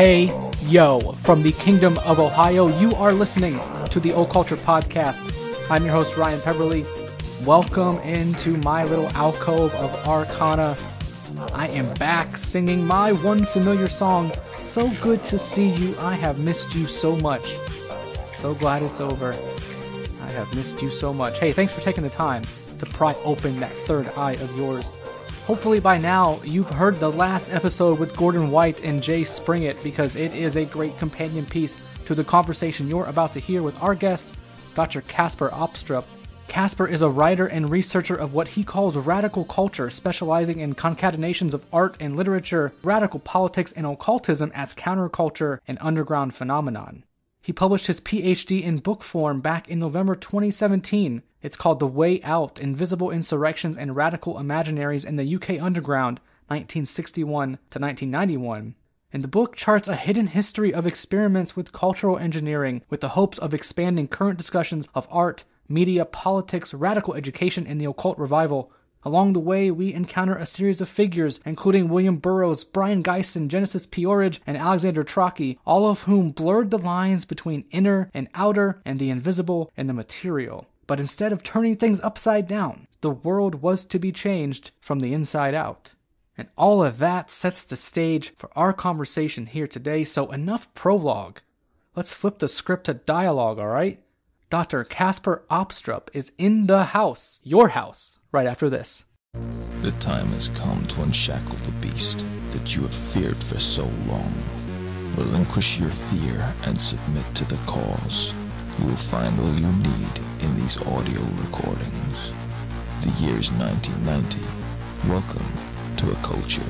Hey, yo, from the Kingdom of Ohio, you are listening to the Occulture Podcast. I'm your host, Ryan Peverly. Welcome into my little alcove of Arcana. I am back singing my one familiar song. So good to see you. I have missed you so much. So glad it's over. I have missed you so much. Hey, thanks for taking the time to pry open that third eye of yours. Hopefully, by now, you've heard the last episode with Gordon White and Jay Springett because it is a great companion piece to the conversation you're about to hear with our guest, Dr. Kasper Opstrup. Kasper is a writer and researcher of what he calls radical culture, specializing in concatenations of art and literature, radical politics, and occultism as counterculture and underground phenomenon. He published his PhD in book form back in November 2017. It's called The Way Out Invisible Insurrections and Radical Imaginaries in the UK Underground, 1961 to 1991. And the book charts a hidden history of experiments with cultural engineering with the hopes of expanding current discussions of art, media, politics, radical education, and the occult revival Along the way, we encounter a series of figures, including William Burroughs, Brion Gysin, Genesis P-Orridge, and Alexander Trocchi, all of whom blurred the lines between inner and outer, and the invisible and the material. But instead of turning things upside down, the world was to be changed from the inside out. And all of that sets the stage for our conversation here today, so enough prologue. Let's flip the script to dialogue, alright? Dr. Kasper Opstrup is in the house, your house, right after this. The time has come to unshackle the beast that you have feared for so long. Relinquish your fear and submit to the cause. You will find all you need in these audio recordings. The year's 1990. Welcome to Occulture.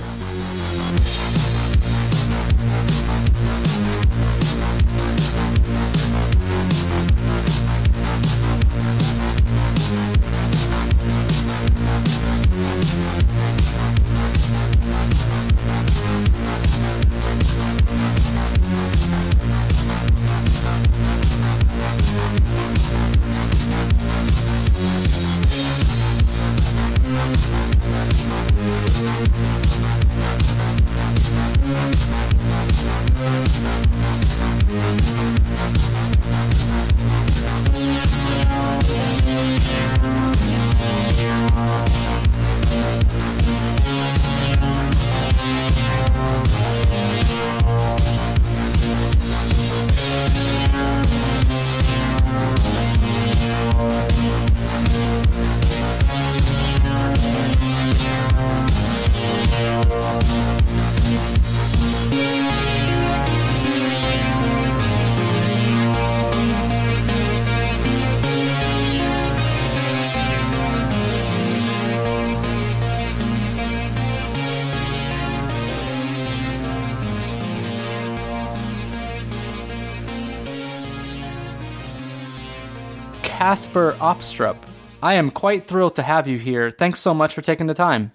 Kasper Opstrup. I am quite thrilled to have you here. Thanks so much for taking the time.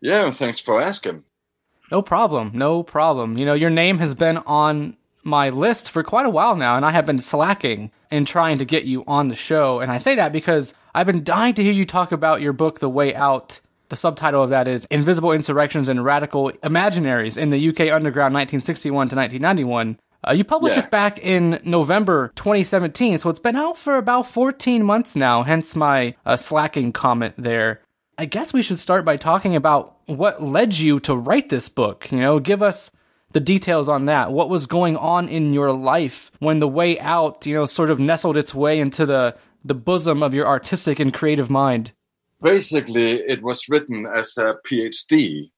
Yeah, thanks for asking. No problem. No problem. You know, your name has been on my list for quite a while now, and I have been slacking in trying to get you on the show. And I say that because I've been dying to hear you talk about your book, The Way Out. The subtitle of that is Invisible Insurrections and Radical Imaginaries in the UK Underground 1961 to 1991. Uh, you published yeah. this back in November 2017, so it's been out for about 14 months now, hence my uh, slacking comment there. I guess we should start by talking about what led you to write this book. You know, give us the details on that. What was going on in your life when the way out, you know, sort of nestled its way into the, the bosom of your artistic and creative mind? Basically, it was written as a PhD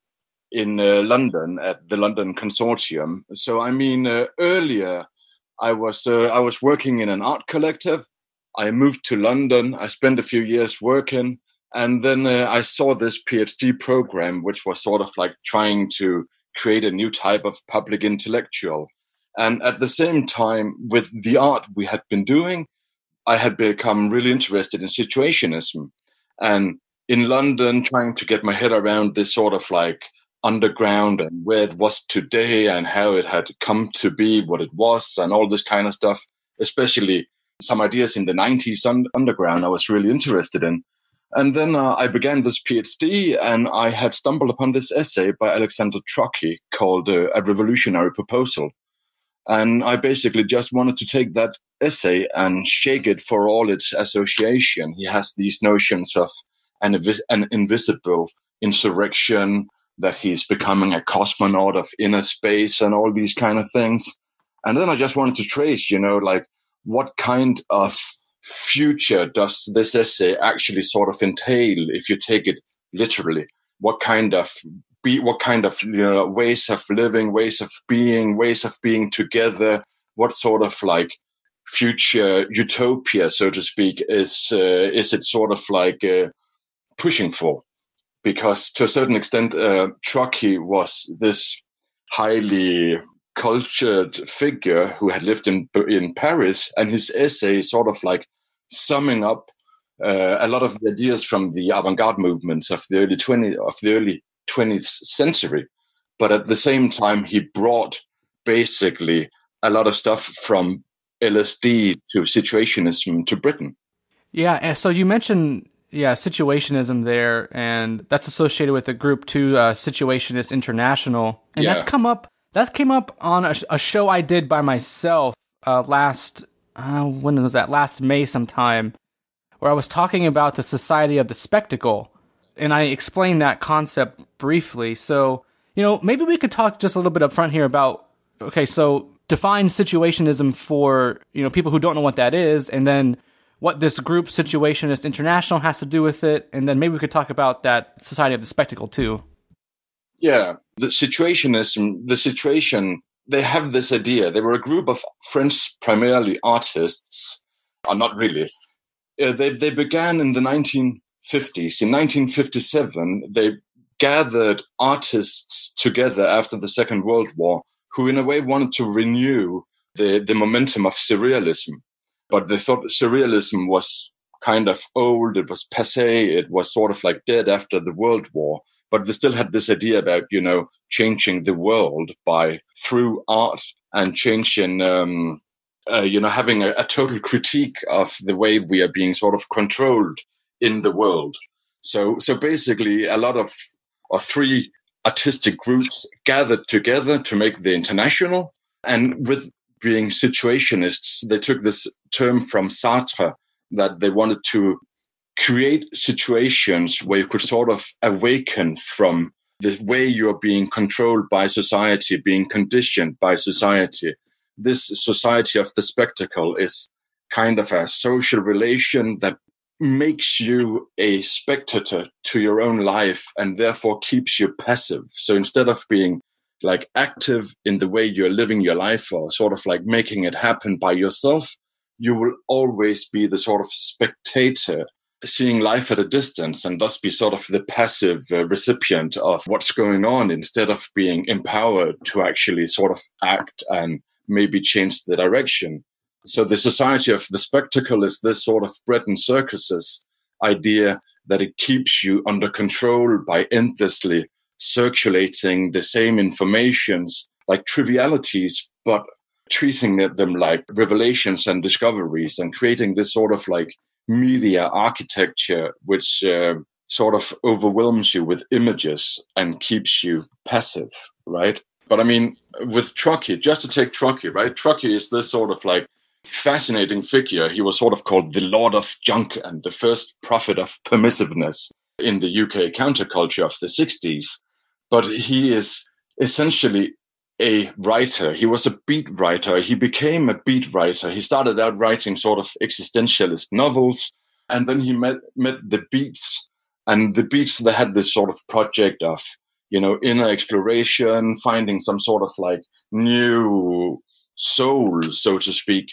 in uh, London at the London Consortium. So I mean, uh, earlier I was uh, I was working in an art collective. I moved to London. I spent a few years working, and then I saw this PhD program, which was sort of like trying to create a new type of public intellectual. And at the same time, with the art we had been doing, I had become really interested in situationism. And in London, trying to get my head around this sort of like underground and where it was today and how it had come to be what it was and all this kind of stuff, especially some ideas in the 90s un- underground I was really interested in. And then uh, I began this PhD and I had stumbled upon this essay by Alexander Trocchi called uh, A Revolutionary Proposal. And I basically just wanted to take that essay and shake it for all its association. He has these notions of an, an invisible insurrection, that he's becoming a cosmonaut of inner space and all these kind of things. And then I just wanted to trace, you know, like what kind of future does this essay actually sort of entail if you take it literally? What kind of be what kind of you know ways of living, ways of being, ways of being together? What sort of like future utopia, so to speak, is uh, is it sort of like uh, pushing for? Because to a certain extent, uh, was this highly cultured figure who had lived in in Paris, and his essay sort of like summing up uh, a lot of the ideas from the avant-garde movements of the early 20 of the early 20th century. But at the same time, he brought basically a lot of stuff from LSD to situationism to Britain. Yeah, and so you mentioned yeah situationism there, and that's associated with the group too, uh, Situationist International, and yeah. that's come up. That came up on a, a show I did by myself uh, last uh, when was that? Last May sometime, where I was talking about the Society of the Spectacle, and I explained that concept briefly. So, you know, maybe we could talk just a little bit up front here about okay, so define situationism for you know people who don't know what that is, and then what this group Situationist International has to do with it, and then maybe we could talk about that Society of the Spectacle too. Yeah, the situationism, the situation they have this idea. They were a group of French, primarily artists, uh, not really. Uh, they, they began in the 1950s. In 1957, they gathered artists together after the Second World War who, in a way, wanted to renew the, the momentum of surrealism. But they thought surrealism was kind of old, it was passe, it was sort of like dead after the World War but they still had this idea about you know changing the world by through art and changing um, uh, you know having a, a, total critique of the way we are being sort of controlled in the world. So so basically a lot of or three artistic groups gathered together to make the international and with being situationists they took this term from sartre that they wanted to create situations where you could sort of awaken from the way you're being controlled by society, being conditioned by society. This society of the spectacle is kind of a social relation that makes you a spectator to your own life and therefore keeps you passive. So instead of being like active in the way you're living your life or sort of like making it happen by yourself, you will always be the sort of spectator seeing life at a distance and thus be sort of the passive uh, recipient of what's going on instead of being empowered to actually sort of act and maybe change the direction. So the society of the spectacle is this sort of bread and circuses idea that it keeps you under control by endlessly circulating the same informations like trivialities, but treating them like revelations and discoveries and creating this sort of like media architecture which uh, sort of overwhelms you with images and keeps you passive, right? But I mean, with Trocchi, just to take Trocchi, right? Trocchi is this sort of like fascinating figure. He was sort of called the Lord of Junk and the first prophet of permissiveness in the UK counterculture of the 60s. But he is essentially a writer. He was a beat writer. He became a beat writer. He started out writing sort of existentialist novels, and then he met met the beats. And the beats they had this sort of project of, you know, inner exploration, finding some sort of like new soul, so to speak.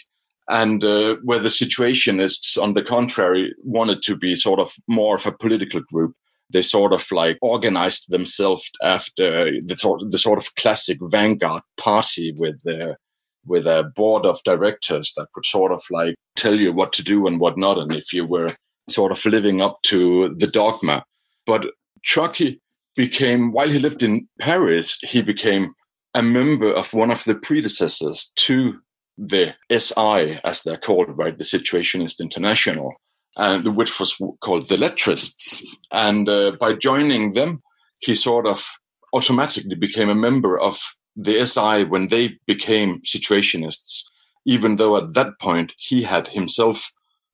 And uh, where the situationists, on the contrary, wanted to be sort of more of a political group they sort of like organized themselves after the sort, the sort of classic vanguard party with their with a board of directors that could sort of like tell you what to do and what not, and if you were sort of living up to the dogma. But Trocchi became, while he lived in Paris, he became a member of one of the predecessors to the SI, as they're called, right, the Situationist International and the which was called the Lettrists. And uh, by joining them, he sort of automatically became a member of the SI when they became situationists, even though at that point he had himself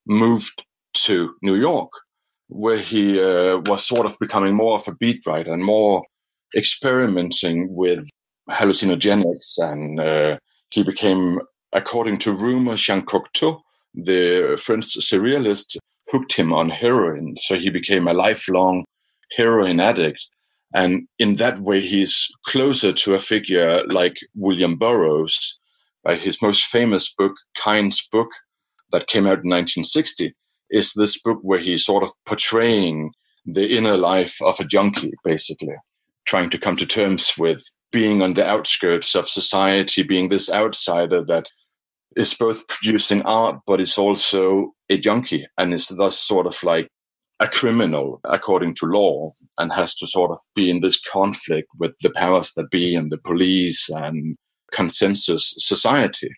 moved to New York, where he uh, was sort of becoming more of a beat writer and more experimenting with hallucinogenics. And uh, he became, according to rumor, Jean Cocteau, the French surrealist, hooked him on heroin. So he became a lifelong heroin addict. And in that way, he's closer to a figure like William Burroughs. Right? His most famous book, Cain's Book, that came out in 1960, is this book where he's sort of portraying the inner life of a junkie, basically, trying to come to terms with being on the outskirts of society, being this outsider that is both producing art, but is also a junkie and is thus sort of like a criminal according to law and has to sort of be in this conflict with the powers that be and the police and consensus society.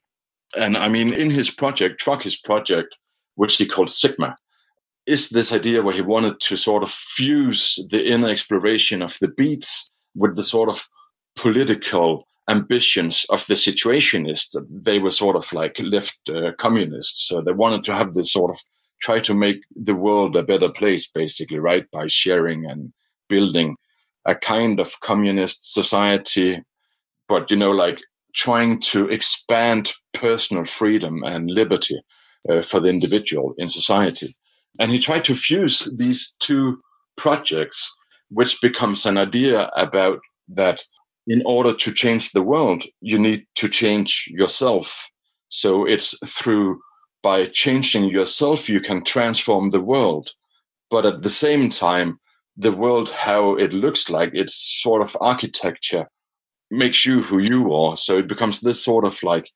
And I mean, in his project, Trocchi's project, which he called Sigma, is this idea where he wanted to sort of fuse the inner exploration of the beats with the sort of political ambitions of the situationists. They were sort of like left uh, communists. So they wanted to have this sort of try to make the world a better place, basically, right? By sharing and building a kind of communist society, but, you know, like trying to expand personal freedom and liberty uh, for the individual in society. And he tried to fuse these two projects, which becomes an idea about that in order to change the world, you need to change yourself. So it's through by changing yourself, you can transform the world. But at the same time, the world, how it looks like, its sort of architecture makes you who you are. So it becomes this sort of like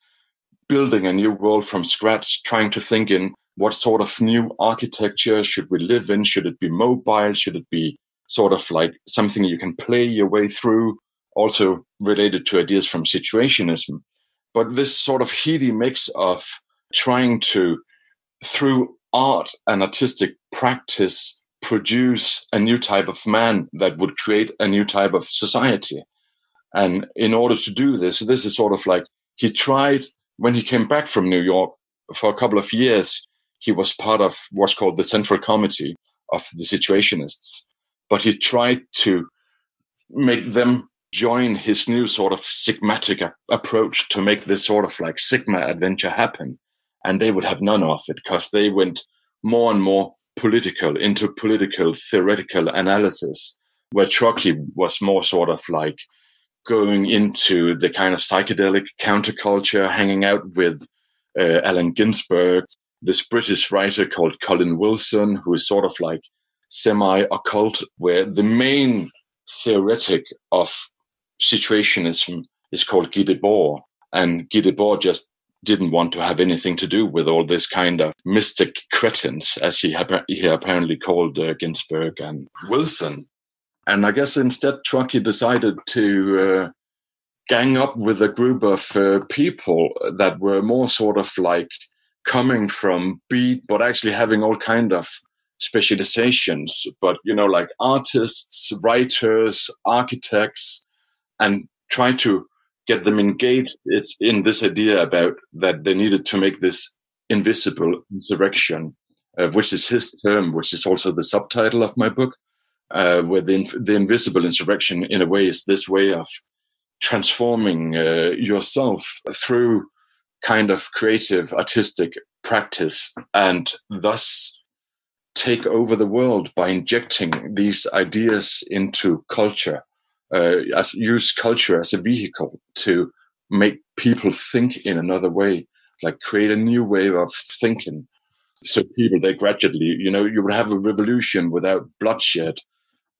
building a new world from scratch, trying to think in what sort of new architecture should we live in? Should it be mobile? Should it be sort of like something you can play your way through? Also related to ideas from situationism. But this sort of heady mix of trying to, through art and artistic practice, produce a new type of man that would create a new type of society. And in order to do this, this is sort of like he tried when he came back from New York for a couple of years. He was part of what's called the Central Committee of the Situationists, but he tried to make them join his new sort of sigmatic approach to make this sort of like Sigma adventure happen. And they would have none of it because they went more and more political into political theoretical analysis, where Trocchi was more sort of like going into the kind of psychedelic counterculture, hanging out with uh, Allen Ginsberg, this British writer called Colin Wilson, who is sort of like semi occult, where the main theoretic of situationism is called Guy Debord. And Guy Debord just didn't want to have anything to do with all this kind of mystic cretins, as he, he apparently called uh, Ginsberg and Wilson. And I guess instead, Trocchi decided to uh, gang up with a group of uh, people that were more sort of like coming from beat, but actually having all kind of specializations. But you know, like artists, writers, architects, and try to get them engaged in this idea about that they needed to make this invisible insurrection, uh, which is his term, which is also the subtitle of my book, uh, where the, the invisible insurrection, in a way, is this way of transforming uh, yourself through kind of creative, artistic practice, and thus take over the world by injecting these ideas into culture uh, as use culture as a vehicle to make people think in another way, like create a new way of thinking. So people, they gradually, you know, you would have a revolution without bloodshed,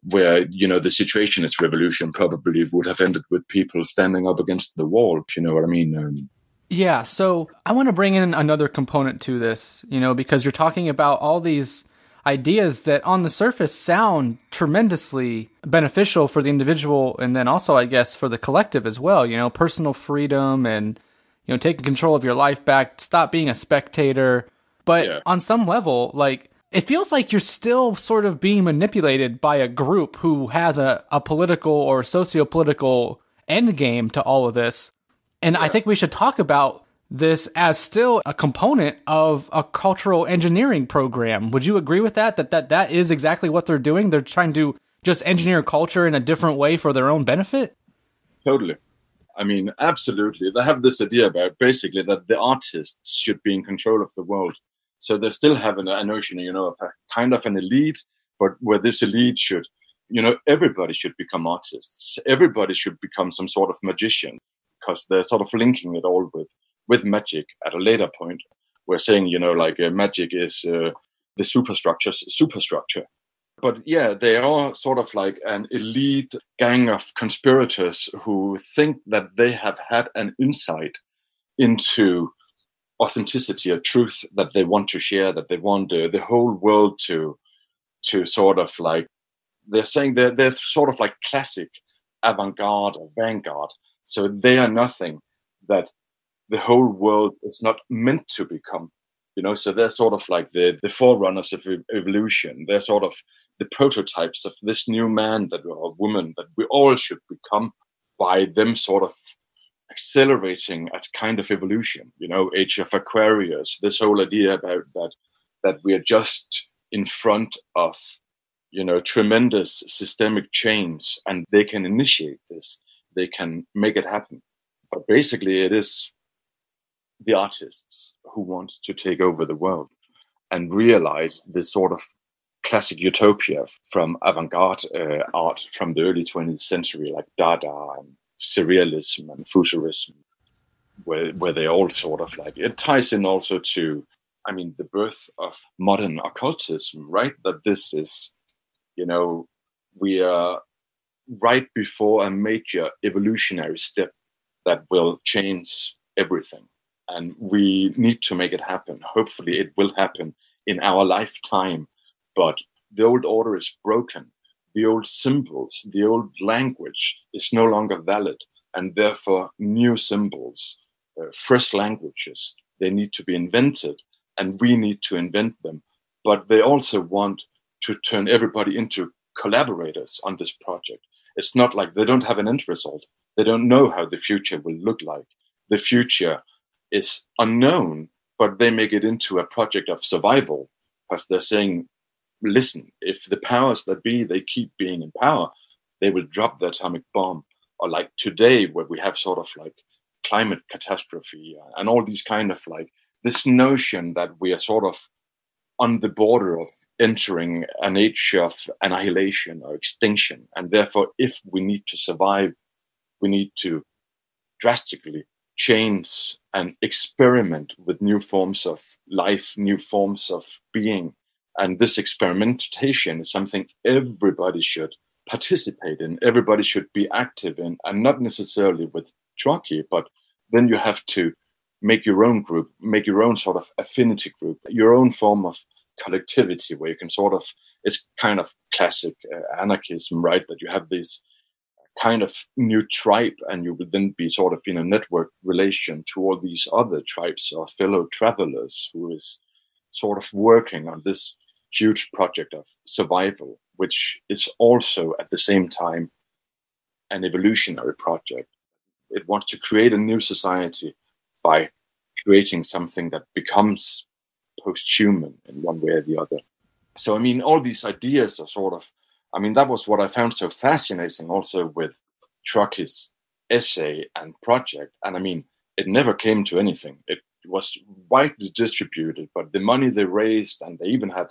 where you know the situationist revolution probably would have ended with people standing up against the wall. You know what I mean. Um, yeah. So I want to bring in another component to this, you know, because you're talking about all these ideas that on the surface sound tremendously beneficial for the individual and then also I guess for the collective as well, you know, personal freedom and you know taking control of your life back, stop being a spectator. But yeah. on some level like it feels like you're still sort of being manipulated by a group who has a, a political or socio-political end game to all of this. And yeah. I think we should talk about this as still a component of a cultural engineering program. Would you agree with that? That that that is exactly what they're doing. They're trying to just engineer culture in a different way for their own benefit. Totally. I mean, absolutely. They have this idea about basically that the artists should be in control of the world. So they still have an, a notion, you know, of a kind of an elite, but where this elite should, you know, everybody should become artists. Everybody should become some sort of magician because they're sort of linking it all with with magic at a later point. We're saying, you know, like uh, magic is uh, the superstructure's superstructure. But yeah, they are sort of like an elite gang of conspirators who think that they have had an insight into authenticity or truth that they want to share, that they want uh, the whole world to to sort of like they're saying they're they're sort of like classic avant-garde or vanguard. So they are nothing that the whole world is not meant to become. You know, so they're sort of like the the forerunners of evolution. They're sort of the prototypes of this new man that or woman that we all should become by them sort of accelerating a kind of evolution you know age of aquarius this whole idea about that that we are just in front of you know tremendous systemic change and they can initiate this they can make it happen but basically it is the artists who want to take over the world and realize this sort of classic utopia from avant-garde uh, art from the early 20th century, like Dada and Surrealism and Futurism, where where they all sort of like it ties in also to, I mean, the birth of modern occultism, right? That this is, you know, we are right before a major evolutionary step that will change everything. And we need to make it happen. Hopefully, it will happen in our lifetime but the old order is broken. The old symbols, the old language is no longer valid, and therefore new symbols, uh, fresh languages, they need to be invented, and we need to invent them. But they also want to turn everybody into collaborators on this project. It's not like they don't have an end result. They don't know how the future will look like. The future is unknown, but they make it into a project of survival because they're saying listen, if the powers that be they keep being in power, they will drop the atomic bomb. Or like today, where we have sort of like climate catastrophe uh, and all these kind of like this notion that we are sort of on the border of entering an age of annihilation or extinction. And therefore, if we need to survive, we need to drastically change and experiment with new forms of life, new forms of being. And this experimentation is something everybody should participate in, everybody should be active in, and not necessarily with Trocchi, but then you have to make your own group, make your own sort of affinity group, your own form of collectivity where you can sort of, it's kind of classic uh, anarchism, right? That you have this kind of new tribe and you would then be sort of in a network relation to all these other tribes or fellow travelers who is sort of working on this huge project of survival, which is also at the same time an evolutionary project. It wants to create a new society by creating something that becomes post-human in one way or the other. So, I mean, all these ideas are sort of, I mean, that was what I found so fascinating also with Trocchi's essay and project. And I mean, it never came to anything. It was widely distributed, but the money they raised, and they even had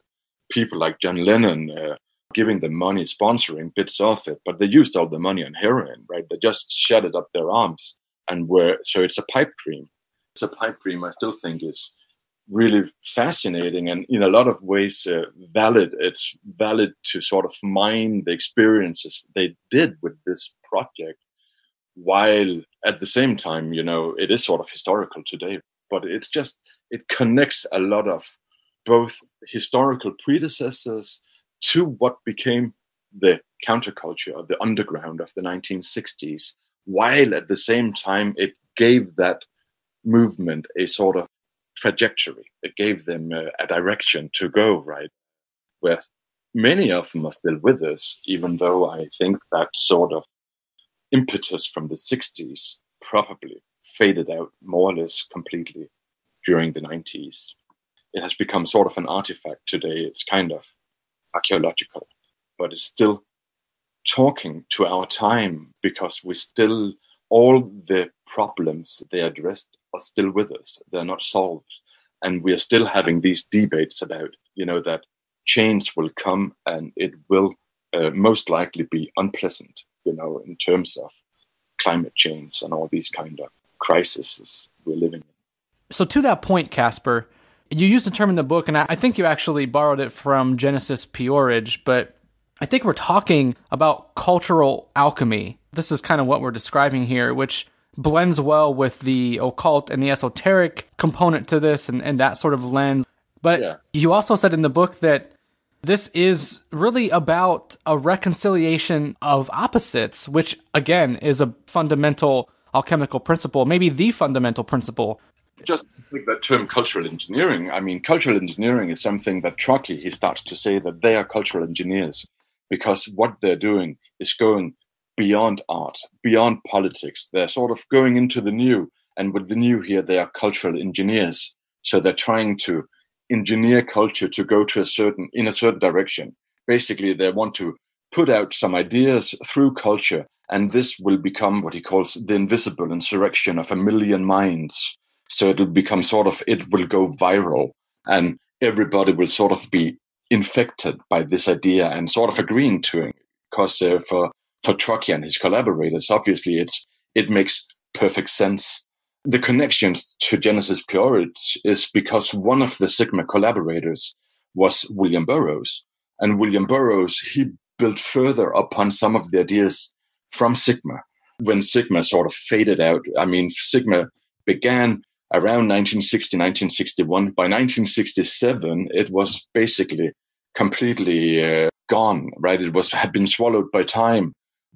people like John Lennon uh, giving them money, sponsoring bits of it, but they used all the money on heroin, right? They just shut up their arms and were so it's a pipe dream. It's a pipe dream. I still think is really fascinating and in a lot of ways uh, valid. It's valid to sort of mine the experiences they did with this project, while at the same time, you know, it is sort of historical today. But it's just it connects a lot of both historical predecessors to what became the counterculture, of the underground of the 1960s, while at the same time it gave that movement a sort of trajectory. It gave them a, direction to go, right? Where many of them are still with us, even though I think that sort of impetus from the 60s probably faded out more or less completely during the 90s. It has become sort of an artifact today. It's kind of archaeological, but it's still talking to our time because we still, all the problems they addressed are still with us. They're not solved. And we are still having these debates about, you know, that change will come and it will uh, most likely be unpleasant, you know, in terms of climate change and all these kind of crises we're living in. So, to that point, Kasper, you used the term in the book, and I think you actually borrowed it from Genesis P-Orridge, but I think we're talking about cultural alchemy. This is kind of what we're describing here, which blends well with the occult and the esoteric component to this and, and that sort of lens. But yeah. you also said in the book that this is really about a reconciliation of opposites, which again is a fundamental alchemical principle, maybe the fundamental principle. Just like that term cultural engineering. I mean, cultural engineering is something that Trocchi, he starts to say that they are cultural engineers because what they're doing is going beyond art, beyond politics. They're sort of going into the new. And with the new here, they are cultural engineers. So they're trying to engineer culture to go to a certain in a certain direction. Basically, they want to put out some ideas through culture, and this will become what he calls the invisible insurrection of a million minds. So it'll become sort of it will go viral, and everybody will sort of be infected by this idea and sort of agreeing to it. Because uh, for for Trocchi and his collaborators, obviously it's it makes perfect sense the connection to Genesis P-Orridge is because one of the Sigma collaborators was William Burroughs. And William Burroughs, he built further upon some of the ideas from Sigma when Sigma sort of faded out. I mean, Sigma began around 1960, 1961. By 1967, it was basically completely uh, gone, right? It was had been swallowed by time.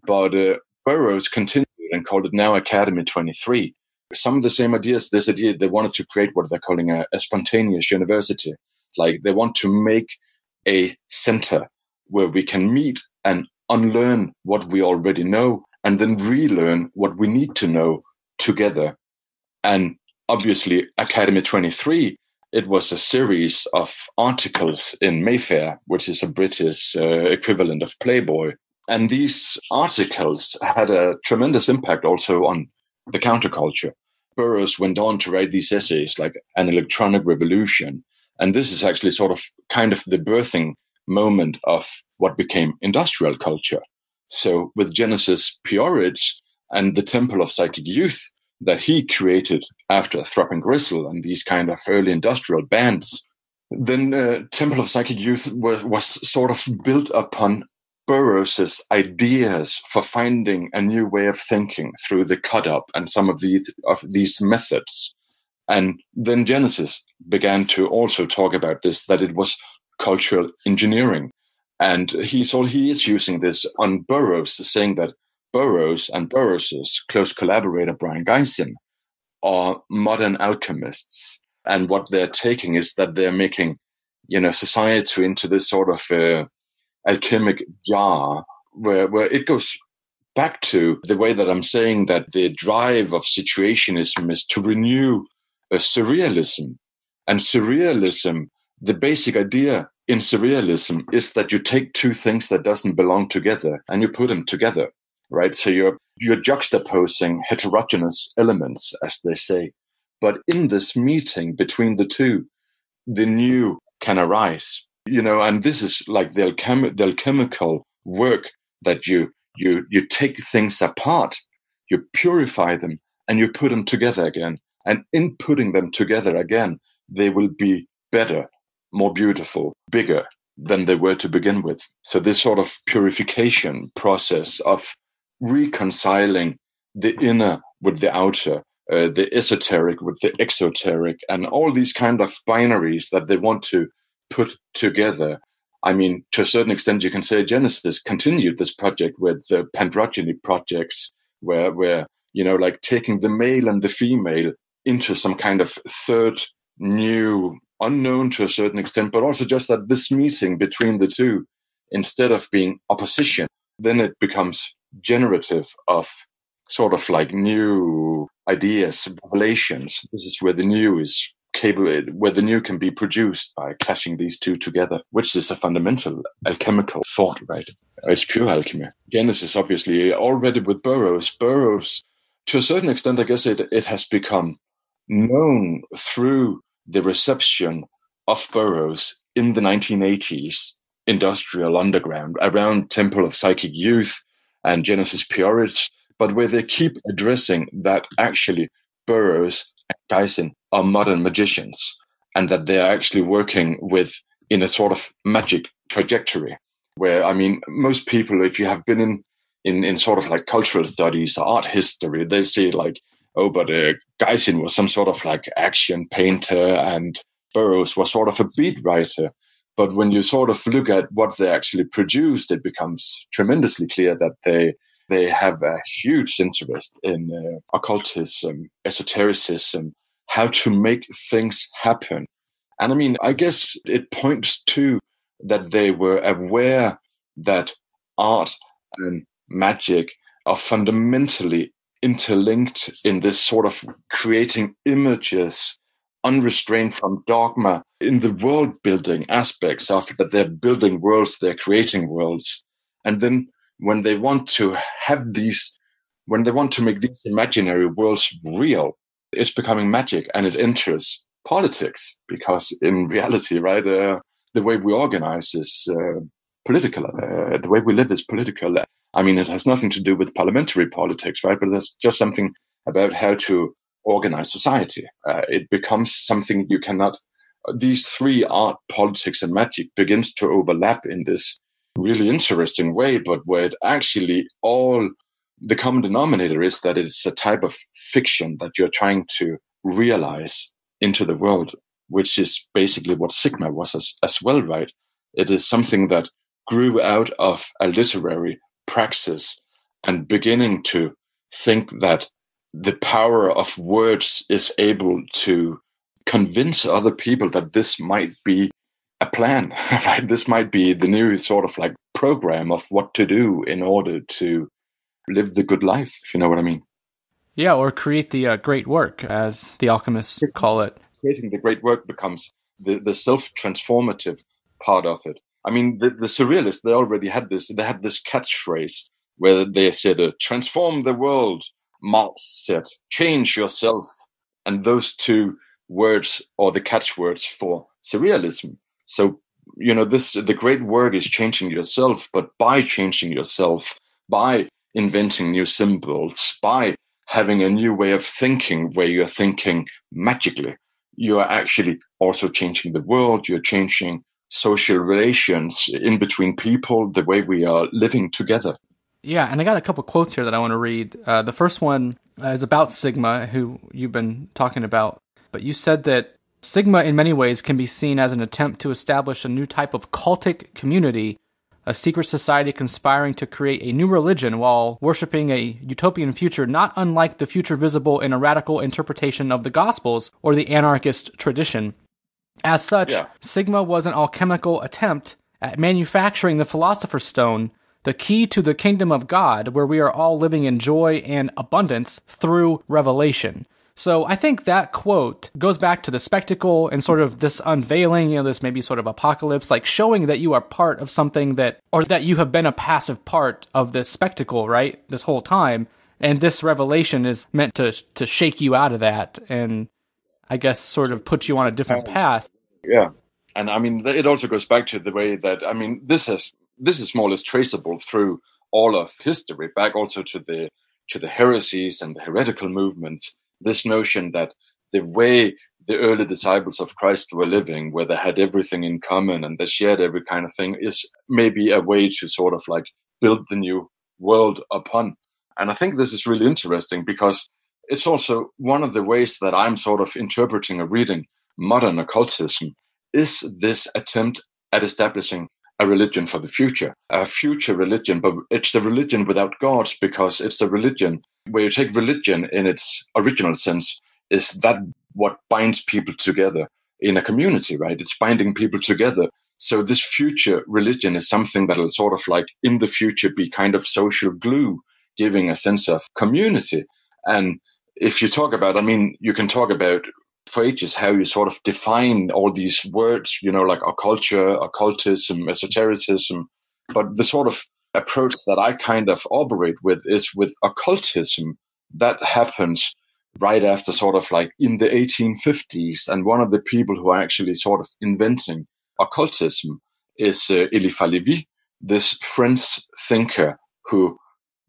But uh, Burroughs continued and called it now Academy 23 some of the same ideas. This idea they wanted to create what they're calling a, a spontaneous university. Like they want to make a center where we can meet and unlearn what we already know and then relearn what we need to know together. And obviously, Academy 23, it was a series of articles in Mayfair, which is a British uh, equivalent of Playboy. And these articles had a tremendous impact also on the counterculture. Burroughs went on to write these essays like An Electronic Revolution. And this is actually sort of kind of the birthing moment of what became industrial culture. So with Genesis P-Orridge and the Temple of Psychick Youth that he created after Throbbing Gristle and these kind of early industrial bands, then uh, Temple of Psychick Youth was, was sort of built upon Burroughs's ideas for finding a new way of thinking through the cut up and some of these of these methods. And then Genesis began to also talk about this, that it was cultural engineering. And he's all he is using this on Burroughs, saying that Burroughs and Burroughs's close collaborator Brion Gysin are modern alchemists. And what they're taking is that they're making, you know, society into this sort of uh, alchemic jar where, where it goes back to the way that I'm saying that the drive of situationism is to renew a surrealism. And surrealism, the basic idea in surrealism is that you take two things that doesn't belong together and you put them together, right? So you're, you're juxtaposing heterogeneous elements, as they say. But in this meeting between the two, the new can arise you know and this is like the, alchemi- the alchemical work that you you you take things apart you purify them and you put them together again. And in putting them together again they will be better more beautiful bigger than they were to begin with. So this sort of purification process of reconciling the inner with the outer uh, the esoteric with the exoteric and all these kind of binaries that they want to put together. I mean, to a certain extent, you can say Genesis continued this project with the Pandrogyny projects, where, where you know, like taking the male and the female into some kind of third, new, unknown to a certain extent, but also just that this meeting between the two, instead of being opposition, then it becomes generative of sort of like new ideas, revelations. This is where the new is capable, uh, where the new can be produced by clashing these two together, which is a fundamental alchemical thought, right? It's pure alchemy. Genesis, obviously, already with Burroughs. Burroughs, to a certain extent, I guess it, it has become known through the reception of Burroughs in the 1980s industrial underground around Temple of Psychick Youth and Genesis P-Orridge, but where they keep addressing that actually Burroughs and Gysin are modern magicians and that they're actually working with in a sort of magic trajectory where I mean most people if you have been in in, in sort of like cultural studies or art history they say like oh but uh, Gysin was some sort of like action painter and Burroughs was sort of a beat writer. But when you sort of look at what they actually produced, it becomes tremendously clear that they they have a huge interest in uh, occultism, esotericism, how to make things happen. And I mean, I guess it points to that they were aware that art and magic are fundamentally interlinked in this sort of creating images unrestrained from dogma in the world building aspects of that they're building worlds, they're creating worlds. And then when they want to have these, when they want to make these imaginary worlds real, it's becoming magic and it enters politics because in reality, right, uh, the way we organize is uh, political. Uh, the way we live is political. I mean, it has nothing to do with parliamentary politics, right? But there's just something about how to organize society. Uh, it becomes something you cannot. These three art, politics, and magic begins to overlap in this really interesting way, but where it actually all the common denominator is that it's a type of fiction that you're trying to realize into the world, which is basically what Sigma was as, as well, right? It is something that grew out of a literary praxis and beginning to think that the power of words is able to convince other people that this might be a plan, right? This might be the new sort of like program of what to do in order to live the good life, if you know what I mean. Yeah, or create the uh, great work, as the alchemists call it. Creating the great work becomes the, the self transformative part of it. I mean, the, the surrealists, they already had this, they had this catchphrase where they said, uh, transform the world Marx said, change yourself. And those two words are the catchwords for surrealism. So, you know, this, the great work is changing yourself, but by changing yourself, by inventing new symbols, by having a new way of thinking where you're thinking magically, you are actually also changing the world. You're changing social relations in between people, the way we are living together. Yeah, and I got a couple quotes here that I want to read. Uh, the first one is about Sigma, who you've been talking about. But you said that Sigma, in many ways, can be seen as an attempt to establish a new type of cultic community, a secret society conspiring to create a new religion while worshiping a utopian future not unlike the future visible in a radical interpretation of the Gospels or the anarchist tradition. As such, yeah. Sigma was an alchemical attempt at manufacturing the Philosopher's Stone the key to the kingdom of God, where we are all living in joy and abundance through revelation. So I think that quote goes back to the spectacle and sort of this unveiling, you know, this maybe sort of apocalypse, like showing that you are part of something that, or that you have been a passive part of this spectacle, right? This whole time. And this revelation is meant to, to shake you out of that and I guess sort of put you on a different um, path. Yeah. And I mean, it also goes back to the way that, I mean, this has this is more or less traceable through all of history, back also to the to the heresies and the heretical movements. This notion that the way the early disciples of Christ were living, where they had everything in common and they shared every kind of thing, is maybe a way to sort of like build the new world upon. And I think this is really interesting because it's also one of the ways that I'm sort of interpreting or reading modern occultism is this attempt at establishing a religion for the future, a future religion, but it's the religion without God because it's a religion where you take religion in its original sense, is that what binds people together in a community, right? It's binding people together So this future religion is something that'll sort of like in the future be kind of social glue, giving a sense of community. And if you talk about, I mean, you can talk about for ages how you sort of define all these words, you know, like occulture, occultism, esotericism. But the sort of approach that I kind of operate with is with occultism. That happens right after sort of like in the 1850s. And one of the people who are actually sort of inventing occultism is uh, Eliphas Lévi, this French thinker who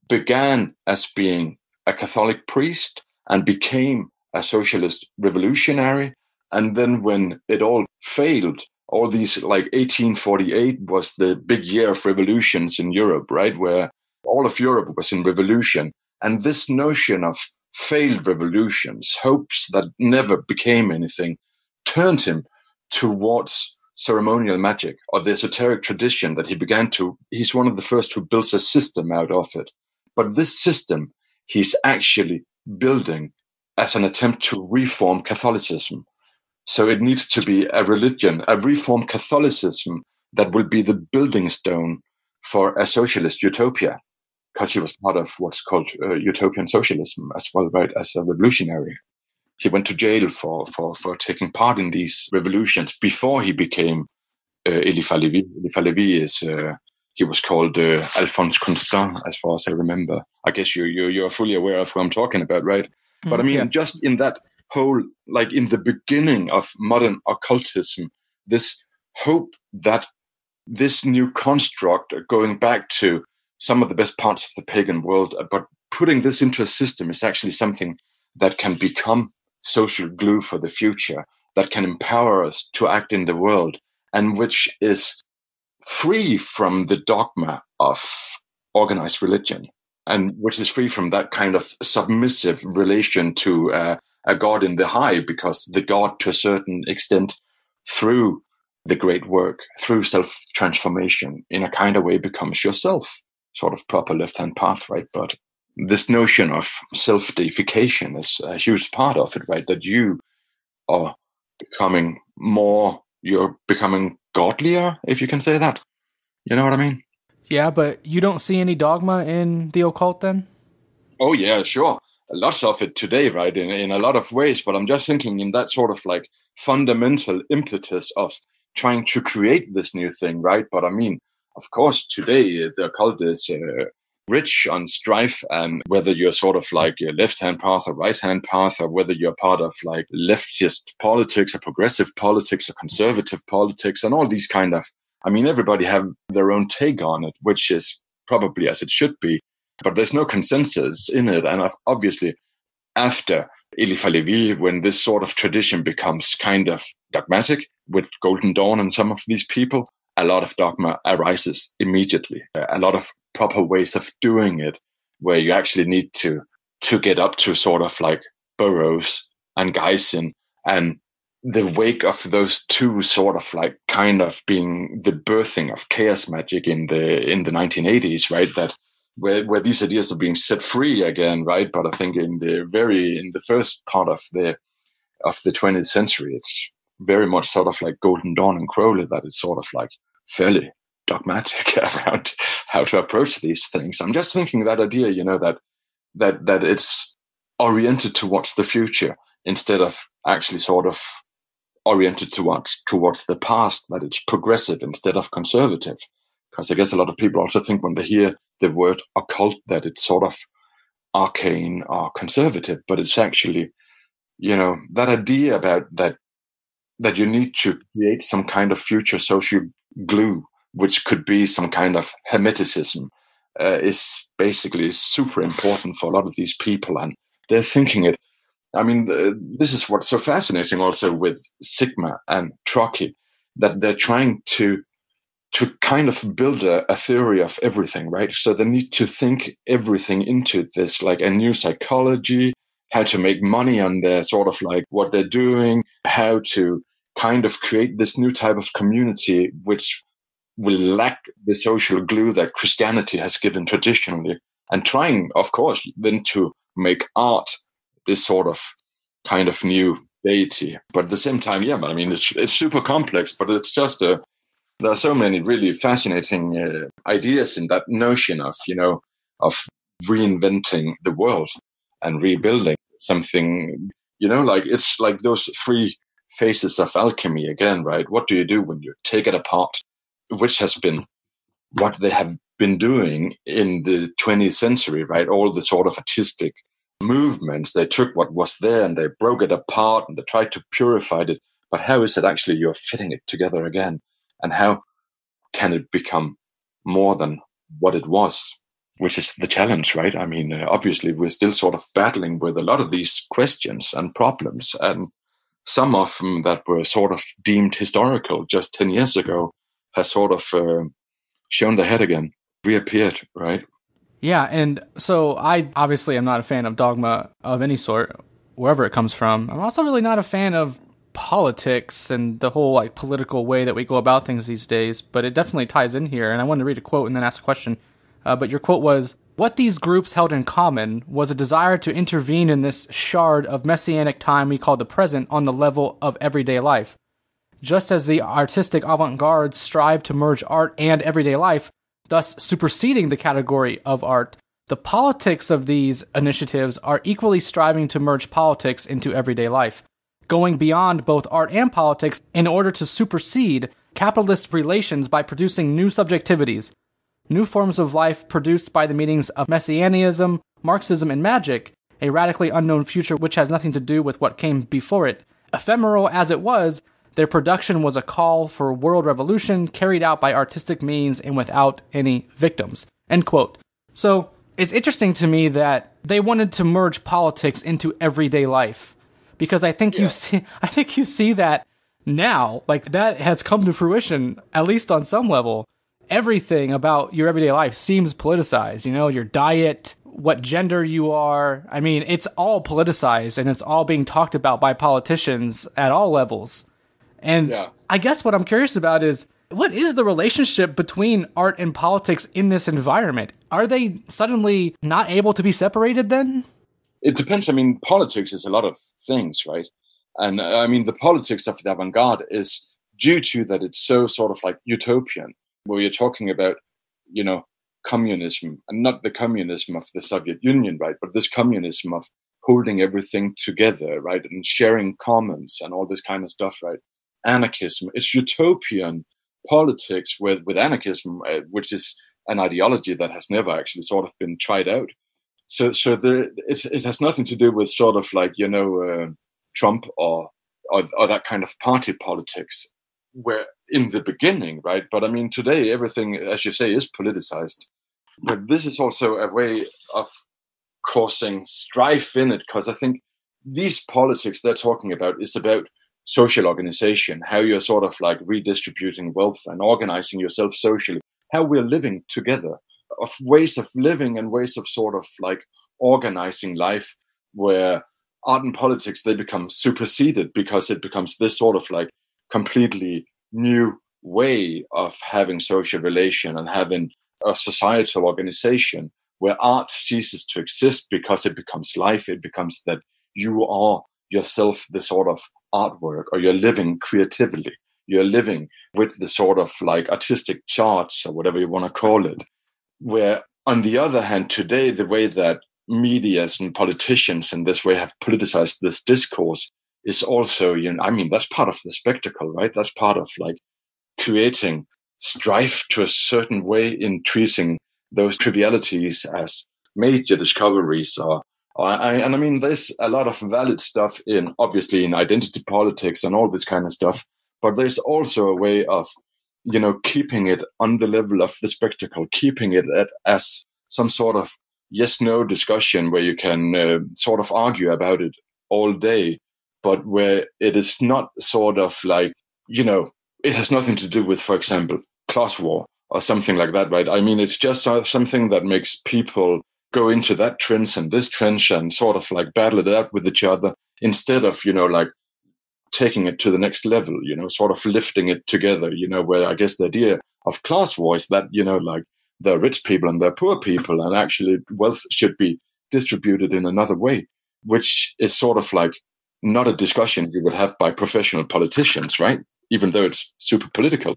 began as being a Catholic priest and became a socialist revolutionary. And then when it all failed, all these like 1848 was the big year of revolutions in Europe, right? Where all of Europe was in revolution. And this notion of failed revolutions, hopes that never became anything, turned him towards ceremonial magic or the esoteric tradition that he began to, he's one of the first who built a system out of it. But this system he's actually building as an attempt to reform Catholicism. So it needs to be a religion, a reformed Catholicism that will be the building stone for a socialist utopia, because he was part of what's called uh, utopian socialism as well, right, as a revolutionary he went to jail for for for taking part in these revolutions before he became uh, Eliphas Lévi. Eliphas Lévi is uh, he was called uh, Alphonse Constant, as far as I remember. I guess you you you're fully aware of who I'm talking about, right? Mm, but I mean, yeah. just in that whole, like in the beginning of modern occultism, this hope that this new construct, going back to some of the best parts of the pagan world, but putting this into a system is actually something that can become social glue for the future that can empower us to act in the world and which is free from the dogma of organized religion and which is free from that kind of submissive relation to uh, a god in the high because the god to a certain extent through the great work through self transformation in a kind of way becomes yourself sort of proper left hand path right but this notion of self deification is a huge part of it, right? That you are becoming more, you're becoming godlier, if you can say that. You know what I mean? Yeah, but you don't see any dogma in the occult then? Oh, yeah, sure. Lots of it today, right? In, in a lot of ways. But I'm just thinking in that sort of like fundamental impetus of trying to create this new thing, right? But I mean, of course, today the occult is uh, rich on strife and whether you're sort of like a left hand path or right hand path or whether you're part of like leftist politics or progressive politics or conservative politics and all these kind of I mean everybody have their own take on it which is probably as it should be but there's no consensus in it and obviously after Lévi when this sort of tradition becomes kind of dogmatic with Golden Dawn and some of these people a lot of dogma arises immediately. A lot of proper ways of doing it where you actually need to to get up to sort of like Burroughs and Gysin and the wake of those two sort of like kind of being the birthing of chaos magic in the in the 1980s right that where where these ideas are being set free again right but i think in the very in the first part of the of the 20th century it's very much sort of like golden dawn and crowley that is sort of like fairly dogmatic around how to approach these things. I'm just thinking that idea, you know, that that that it's oriented towards the future instead of actually sort of oriented towards towards the past, that it's progressive instead of conservative. Because I guess a lot of people also think when they hear the word occult that it's sort of arcane or conservative, but it's actually, you know, that idea about that that you need to create some kind of future social glue which could be some kind of hermeticism, uh, is basically super important for a lot of these people. And they're thinking it. I mean, this is what's so fascinating also with Sigma and Trocchi, that they're trying to to kind of build a, a, theory of everything, right? So they need to think everything into this, like a new psychology, how to make money on their sort of like what they're doing, how to kind of create this new type of community, which will lack the social glue that Christianity has given traditionally. And trying, of course, then to make art this sort of kind of new deity. But at the same time, yeah, but I mean, it's, it's super complex, but it's just a, There are so many really fascinating uh, ideas in that notion of, you know, of reinventing the world and rebuilding something, you know, like it's like those three phases of alchemy again, right? What do you do when you take it apart? Which has been what they have been doing in the 20th century, right? All the sort of artistic movements, they took what was there and they broke it apart and they tried to purify it. But how is it actually you're fitting it together again? And how can it become more than what it was? Which is the challenge, right? I mean, uh, obviously, we're still sort of battling with a lot of these questions and problems. And some of them that were sort of deemed historical just 10 years ago has sort of uh, shown their head again, reappeared, right? Yeah, and so I obviously am not a fan of dogma of any sort, wherever it comes from. I'm also really not a fan of politics and the whole like political way that we go about things these days, but it definitely ties in here. And I wanted to read a quote and then ask a question. Uh, but your quote was What these groups held in common was a desire to intervene in this shard of messianic time we call the present on the level of everyday life. Just as the artistic avant garde strive to merge art and everyday life, thus superseding the category of art, the politics of these initiatives are equally striving to merge politics into everyday life, going beyond both art and politics in order to supersede capitalist relations by producing new subjectivities, new forms of life produced by the meetings of messianism, Marxism, and magic, a radically unknown future which has nothing to do with what came before it. Ephemeral as it was, their production was a call for world revolution carried out by artistic means and without any victims. End quote. So it's interesting to me that they wanted to merge politics into everyday life because I think yeah. you see I think you see that now like that has come to fruition at least on some level everything about your everyday life seems politicized you know your diet what gender you are i mean it's all politicized and it's all being talked about by politicians at all levels and yeah. I guess what I'm curious about is what is the relationship between art and politics in this environment? Are they suddenly not able to be separated then? It depends. I mean, politics is a lot of things, right? And uh, I mean, the politics of the avant garde is due to that it's so sort of like utopian, where you're talking about, you know, communism and not the communism of the Soviet Union, right? But this communism of holding everything together, right? And sharing commons and all this kind of stuff, right? anarchism. It's utopian politics with, with anarchism, uh, which is an ideology that has never actually sort of been tried out. So, so the, it, it has nothing to do with sort of like, you know, uh, Trump or, or, or that kind of party politics where in the beginning, right? But I mean, today everything, as you say, is politicized. But this is also a way of causing strife in it because I think these politics they're talking about is about social organization, how you're sort of like redistributing wealth and organizing yourself socially, how we're living together, of ways of living and ways of sort of like organizing life where art and politics they become superseded because it becomes this sort of like completely new way of having social relation and having a societal organization where art ceases to exist because it becomes life. It becomes that you are yourself the sort of artwork or you're living creatively. You're living with the sort of like artistic charts or whatever you want to call it where on the other hand today the way that medias and politicians in this way have politicized this discourse is also you know i mean that's part of the spectacle right? That's part of like creating strife to a certain way in treating those trivialities as major discoveries or I, and I mean, there's a lot of valid stuff in obviously in identity politics and all this kind of stuff, but there's also a way of, you know, keeping it on the level of the spectacle, keeping it at, as some sort of yes no discussion where you can uh, sort of argue about it all day, but where it is not sort of like, you know, it has nothing to do with, for example, class war or something like that, right? I mean, it's just something that makes people go into that trench and this trench and sort of like battle it out with each other instead of, you know, like taking it to the next level, you know, sort of lifting it together, you know, where I guess the idea of class war is that, you know, like the rich people and the poor people and actually wealth should be distributed in another way, which is sort of like not a discussion you would have by professional politicians, right? Even though it's super political.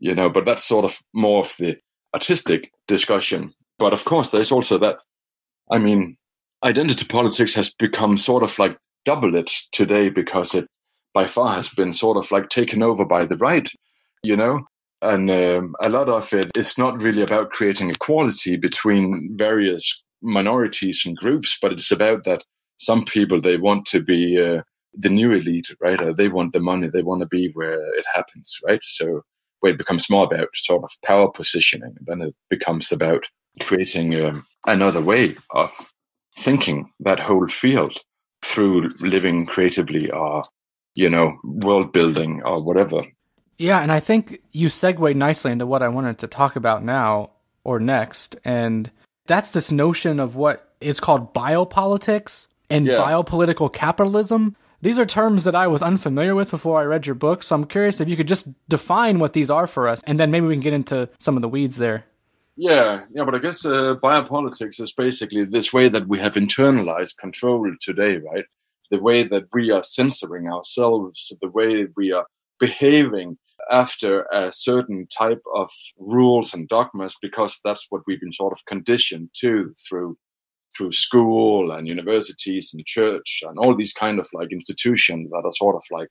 you know, but that's sort of more of the artistic discussion. But of course, there's also that. I mean, identity politics has become sort of like double it today because it by far has been sort of like taken over by the right, you know? And um, a lot of it is not really about creating equality between various minorities and groups, but it's about that some people, they want to be uh, the new elite, right? Or they want the money, they want to be where it happens, right? So where it becomes more about sort of power positioning, then it becomes about creating um, another way of thinking that whole field through living creatively or you know world building or whatever yeah and i think you segue nicely into what i wanted to talk about now or next and that's this notion of what is called biopolitics and yeah. biopolitical capitalism these are terms that I was unfamiliar with before I read your book, so I'm curious if you could just define what these are for us, and then maybe we can get into some of the weeds there. Yeah, yeah, but I guess uh, biopolitics is basically this way that we have internalized control today, right? The way that we are censoring ourselves, the way we are behaving after a certain type of rules and dogmas, because that's what we've been sort of conditioned to through through school and universities and church and all these kind of like institutions that are sort of like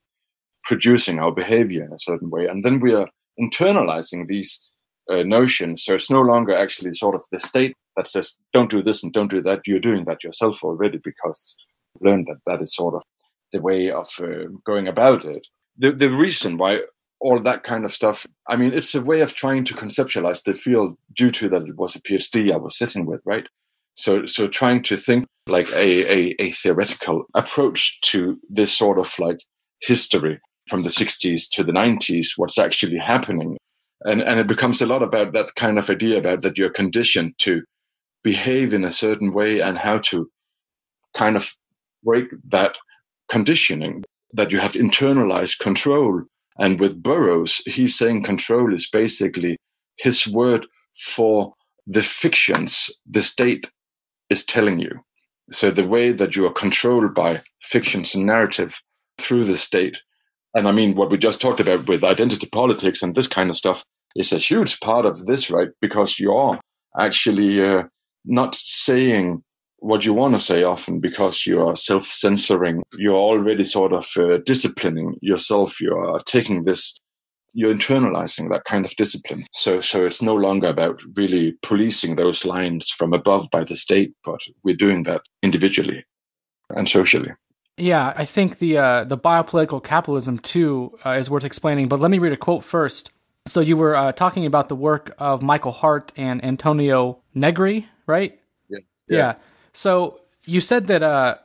producing our behavior in a certain way, and then we are internalizing these uh, notion. So it's no longer actually sort of the state that says, don't do this and don't do that. You're doing that yourself already because learned that that is sort of the way of uh, going about it. The, the reason why all that kind of stuff, I mean, it's a way of trying to conceptualize the field due to that it was a PhD I was sitting with, right? So, so trying to think like a, a, a theoretical approach to this sort of like history from the 60s to the 90s, what's actually happening and and it becomes a lot about that kind of idea about that you're conditioned to behave in a certain way and how to kind of break that conditioning that you have internalized control. And with burroughs he's saying control is basically his word for the fictions the state is telling you. So the way that you are controlled by fictions and narrative through the state. And I mean, what we just talked about with identity politics and this kind of stuff is a huge part of this, right? Because you're actually uh, not saying what you want to say often because you are self censoring. You're already sort of uh, disciplining yourself. You are taking this, you're internalizing that kind of discipline. So, so it's no longer about really policing those lines from above by the state, but we're doing that individually and socially. Yeah, I think the uh, the biopolitical capitalism too uh, is worth explaining. But let me read a quote first. So you were uh, talking about the work of Michael Hardt and Antonio Negri, right? Yeah. Yeah. yeah. So you said that uh,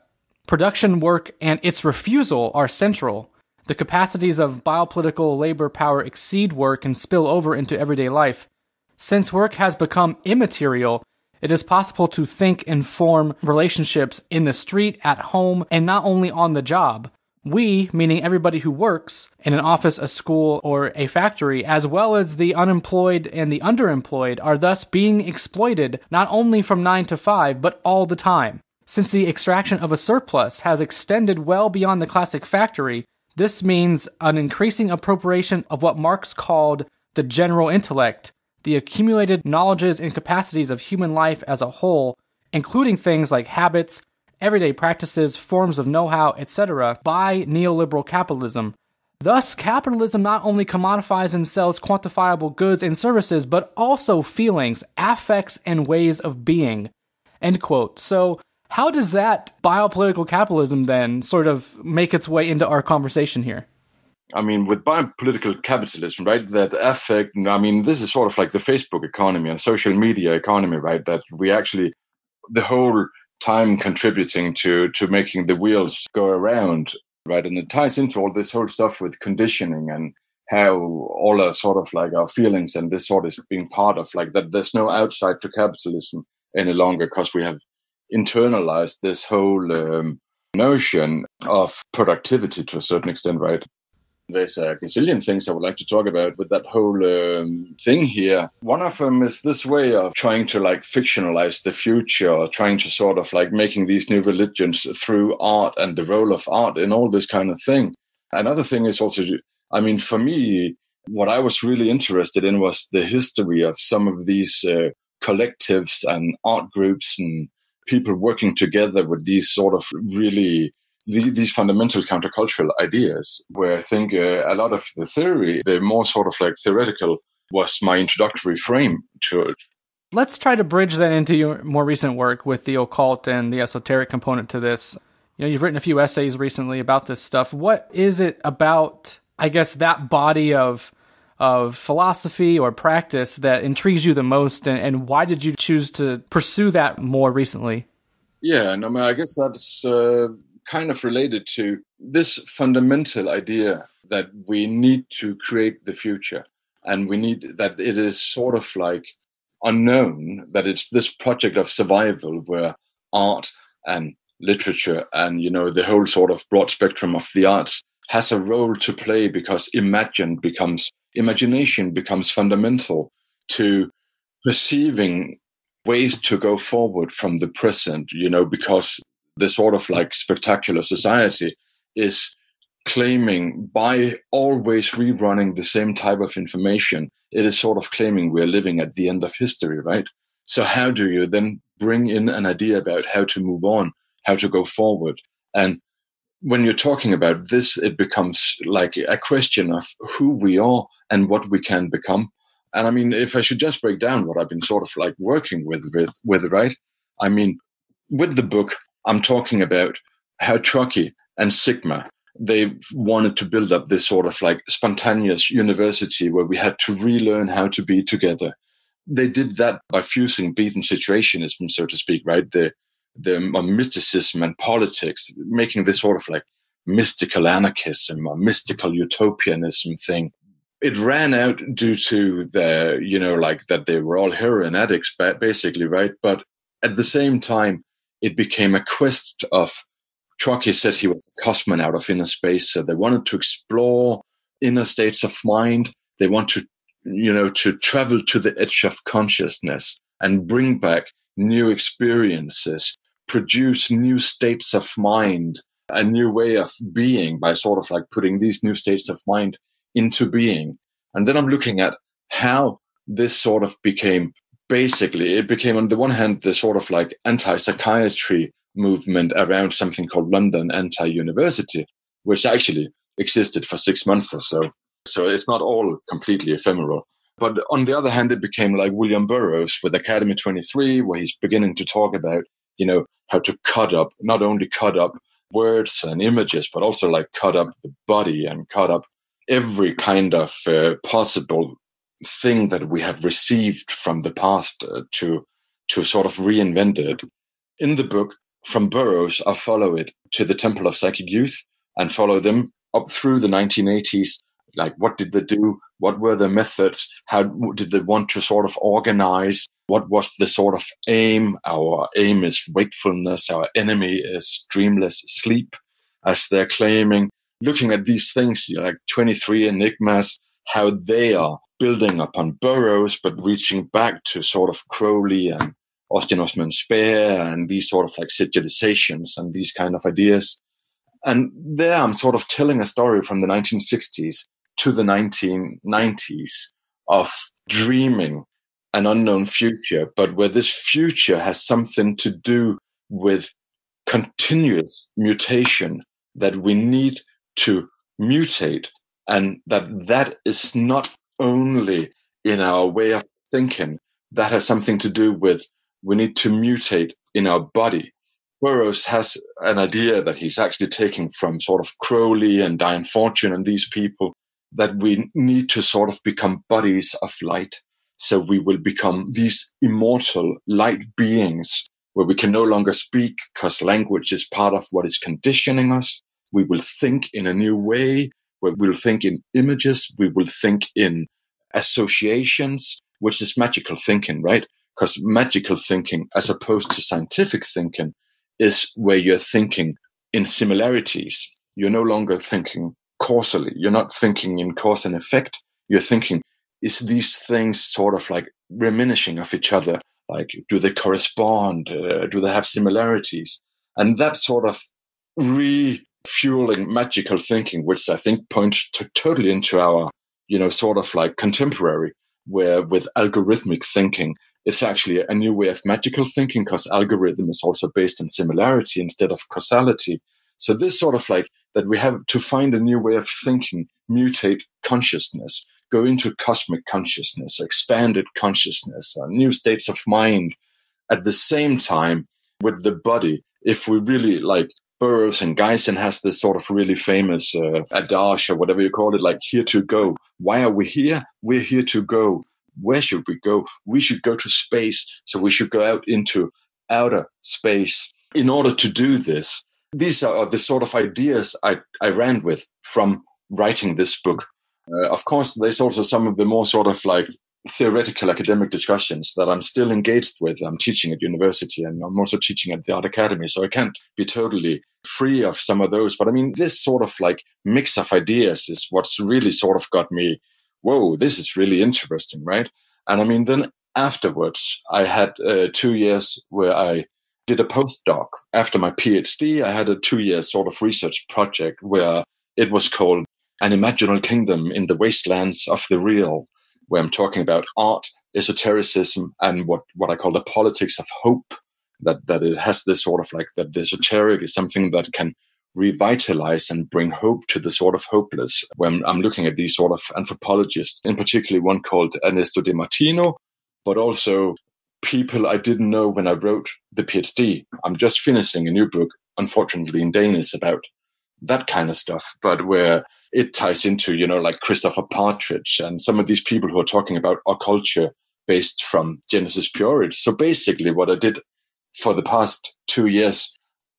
production work and its refusal are central. The capacities of biopolitical labor power exceed work and spill over into everyday life. Since work has become immaterial, it is possible to think and form relationships in the street, at home, and not only on the job. We, meaning everybody who works in an office, a school, or a factory, as well as the unemployed and the underemployed, are thus being exploited not only from 9 to 5, but all the time. Since the extraction of a surplus has extended well beyond the classic factory, this means an increasing appropriation of what Marx called the general intellect, the accumulated knowledges and capacities of human life as a whole, including things like habits, everyday practices, forms of know how, etc., by neoliberal capitalism. Thus, capitalism not only commodifies and sells quantifiable goods and services, but also feelings, affects, and ways of being. End quote. So, how does that biopolitical capitalism then sort of make its way into our conversation here? I mean, with biopolitical capitalism, right, that affect, I mean, this is sort of like the Facebook economy and social media economy, right, that we actually, the whole time contributing to, to making the wheels go around, right, and it ties into all this whole stuff with conditioning and how all our sort of like our feelings and this sort is being part of like that there's no outside to capitalism any longer because we have internalized this whole um, notion of productivity to a certain extent, right? There's a gazillion things I would like to talk about with that whole um, thing here. One of them is this way of trying to like fictionalize the future, or trying to sort of like making these new religions through art and the role of art in all this kind of thing. Another thing is also, I mean, for me, what I was really interested in was the history of some of these uh, collectives and art groups and people working together with these sort of really these fundamental countercultural ideas where i think uh, a lot of the theory the more sort of like theoretical was my introductory frame to it. Let's try to bridge that into your more recent work with the occult and the esoteric component to this. You know you've written a few essays recently about this stuff. What is it about i guess that body of of philosophy or practice that intrigues you the most, and, and why did you choose to pursue that more recently? Yeah, and I mean, I guess that's uh, kind of related to this fundamental idea that we need to create the future, and we need that it is sort of like unknown that it's this project of survival where art and literature and you know the whole sort of broad spectrum of the arts has a role to play because imagine becomes imagination becomes fundamental to perceiving ways to go forward from the present, you know, because the sort of like spectacular society is claiming by always rerunning the same type of information, it is sort of claiming we're living at the end of history, right? So how do you then bring in an idea about how to move on, how to go forward? And when you're talking about this, it becomes like a question of who we are and what we can become. And I mean, if I should just break down what I've been sort of like working with, with, with right? I mean, with the book, I'm talking about how Trocchi and Sigma, they wanted to build up this sort of like spontaneous university where we had to relearn how to be together. They did that by fusing beaten situationism, so to speak, right? The the mysticism and politics, making this sort of like mystical anarchism or mystical utopianism thing. It ran out due to the, you know, like that they were all heroin addicts, basically, right? But at the same time, it became a quest of Trocchi said he was a cosmonaut of inner space. So they wanted to explore inner states of mind. They want to, you know, to travel to the edge of consciousness and bring back new experiences produce new states of mind, a new way of being by sort of like putting these new states of mind into being. And then I'm looking at how this sort of became basically, it became on the one hand, the sort of like anti psychiatry movement around something called London Anti University, which actually existed for six months or so. So it's not all completely ephemeral. But on the other hand, it became like William Burroughs with Academy 23, where he's beginning to talk about you know, how to cut up, not only cut up words and images, but also like cut up the body and cut up every kind of uh, possible thing that we have received from the past uh, to to sort of reinvent it. In the book, from Burroughs, I follow it to the Temple of Psychick Youth and follow them up through the 1980s like what did they do? What were their methods? How did they want to sort of organize? What was the sort of aim? Our aim is wakefulness. Our enemy is dreamless sleep as they're claiming. Looking at these things you know, like 23 enigmas how they are building upon burroughs but reaching back to sort of crowley and austin osman spare and these sort of like sigillizations and these kind of ideas. And there I'm sort of telling a story from the 1960s to the 1990s of dreaming an unknown future, but where this future has something to do with continuous mutation that we need to mutate and that that is not only in our way of thinking that has something to do with we need to mutate in our body burroughs has an idea that he's actually taking from sort of crowley and dion fortune and these people that we need to sort of become bodies of light. So we will become these immortal light beings where we can no longer speak because language is part of what is conditioning us. We will think in a new way we'll think in images. We will think in associations, which is magical thinking, right? Because magical thinking, as opposed to scientific thinking, is where you're thinking in similarities. You're no longer thinking causally. You're not thinking in cause and effect. You're thinking, is these things sort of like reminishing of each other? Like, do they correspond? Uh, do they have similarities? And that sort of refueling magical thinking, which I think points to, totally into our you know, sort of like contemporary, where with algorithmic thinking, it's actually a new way of magical thinking because algorithm is also based on similarity instead of causality. So this sort of like that we have to find a new way of thinking, mutate consciousness, go into cosmic consciousness, expanded consciousness, uh, new states of mind at the same time with the body. If we really like Burroughs and Gysin has this sort of really famous uh, adage or whatever you call it, like here to go. Why are we here? We're here to go. Where should we go? We should go to space. So we should go out into outer space. In order to do this, these are the sort of ideas I, I ran with from writing this book. Uh, of course, there's also some of the more sort of like theoretical academic discussions that I'm still engaged with. I'm teaching at university and I'm also teaching at the art academy. So I can't be totally free of some of those. But I mean, this sort of like mix of ideas is what's really sort of got me, whoa, this is really interesting, right? And I mean, then afterwards, I had uh, two years where I did a postdoc. After my PhD, I had a two year sort of research project where it was called An Imaginal Kingdom in the Wastelands of the Real, where I'm talking about art, esotericism, and what, what I call the politics of hope that that it has this sort of like that the esoteric is something that can revitalize and bring hope to the sort of hopeless. When I'm looking at these sort of anthropologists, in particular one called Ernesto de Martino, but also people I didn't know when I wrote the PhD. I'm just finishing a new book, unfortunately in Danish, about that kind of stuff, but where it ties into, you know, like Christopher Partridge and some of these people who are talking about occulture based from Genesis P-Orridge. So basically what I did for the past two years,